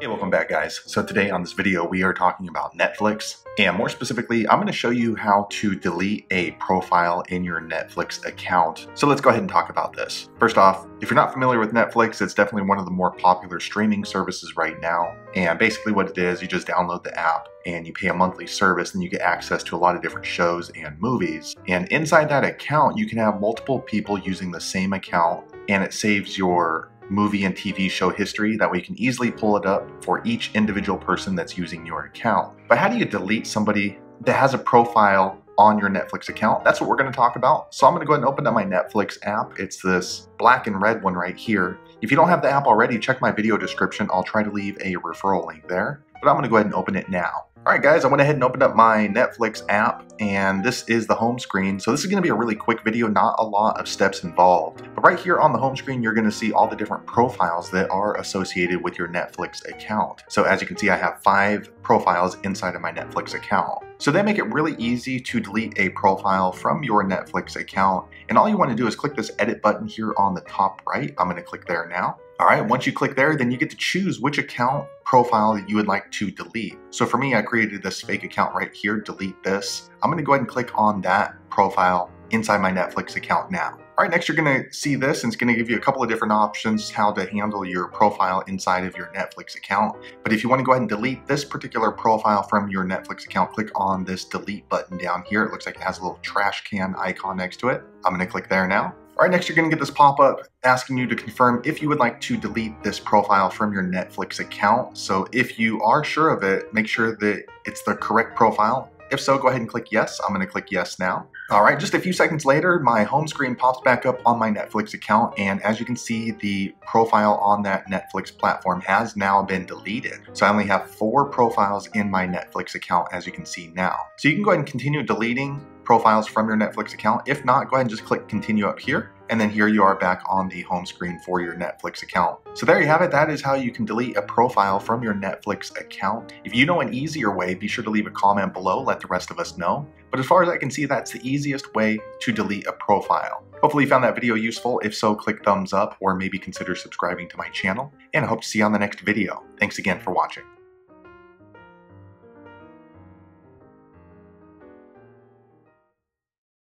Hey, welcome back guys. So today on this video, we are talking about Netflix. And more specifically, I'm gonna show you how to delete a profile in your Netflix account. So let's go ahead and talk about this. First off, if you're not familiar with Netflix, it's definitely one of the more popular streaming services right now. And basically what it is, you just download the app and you pay a monthly service and you get access to a lot of different shows and movies. And inside that account, you can have multiple people using the same account and it saves your movie and TV show history. That way you can easily pull it up for each individual person that's using your account. But how do you delete somebody that has a profile on your Netflix account? That's what we're going to talk about. So I'm going to go ahead and open up my Netflix app. It's this black and red one right here. If you don't have the app already, check my video description. I'll try to leave a referral link there. But I'm going to go ahead and open it now. Alright guys, I went ahead and opened up my Netflix app and this is the home screen. So this is going to be a really quick video, not a lot of steps involved. But right here on the home screen, you're going to see all the different profiles that are associated with your Netflix account. So as you can see, I have five profiles inside of my Netflix account. So they make it really easy to delete a profile from your Netflix account. And all you want to do is click this edit button here on the top right. I'm going to click there now. All right, once you click there, then you get to choose which account profile that you would like to delete. So for me, I created this fake account right here, delete this. I'm gonna go ahead and click on that profile inside my Netflix account now. All right, next you're gonna see this and it's gonna give you a couple of different options how to handle your profile inside of your Netflix account. But if you wanna go ahead and delete this particular profile from your Netflix account, click on this delete button down here. It looks like it has a little trash can icon next to it. I'm gonna click there now. All right, next you're gonna get this pop-up asking you to confirm if you would like to delete this profile from your Netflix account. So if you are sure of it, make sure that it's the correct profile. If so, go ahead and click yes. I'm gonna click yes now. All right, just a few seconds later, my home screen pops back up on my Netflix account. And as you can see, the profile on that Netflix platform has now been deleted. So I only have four profiles in my Netflix account, as you can see now. So you can go ahead and continue deleting profiles from your Netflix account. If not, go ahead and just click continue up here. And then here you are back on the home screen for your Netflix account. So there you have it. That is how you can delete a profile from your Netflix account. If you know an easier way, be sure to leave a comment below. Let the rest of us know. But as far as I can see, that's the easiest way to delete a profile. Hopefully you found that video useful. If so, click thumbs up or maybe consider subscribing to my channel. And I hope to see you on the next video. Thanks again for watching.